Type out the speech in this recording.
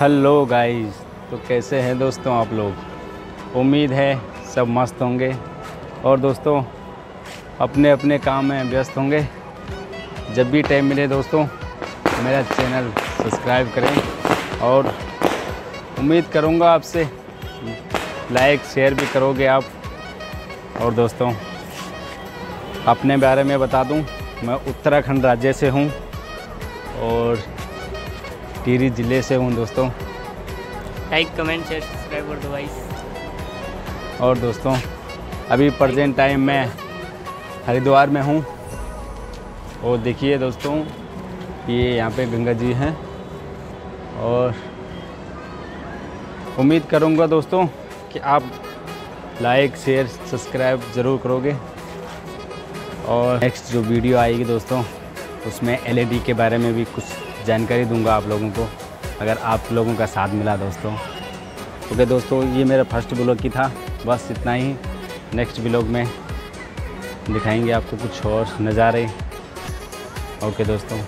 Hello guys तो कैसे हैं दोस्तों आप लोग? उम्मीद है सब मस्त होंगे। और दोस्तों अपने अपने काम में व्यस्त होंगे। जब भी टाइम मिले दोस्तों, मेरा चैनल सब्सक्राइब करें। और उम्मीद करूँगा आपसे लाइक शेयर भी करोगे आप। और दोस्तों, अपने बारे में बता दूँ, मैं उत्तराखंड राज्य से हूँ। और टिहरी ज़िले से हूँ दोस्तों। लाइक कमेंट शेयर सब्सक्राइब कर दो गाइस और दोस्तों अभी प्रजेंट टाइम में हरिद्वार में हूँ। और देखिए दोस्तों ये यहाँ पे गंगा जी हैं। और उम्मीद करूँगा दोस्तों कि आप लाइक शेयर सब्सक्राइब ज़रूर करोगे। और नेक्स्ट जो वीडियो आएगी दोस्तों उसमें एलईडी के बारे में भी कुछ जानकारी दूँगा आप लोगों को, अगर आप लोगों का साथ मिला दोस्तों। ओके दोस्तों, ये मेरा फ़र्स्ट ब्लॉग की था, बस इतना ही। नेक्स्ट ब्लॉग में दिखाएँगे आपको कुछ और नज़ारे। ओके दोस्तों।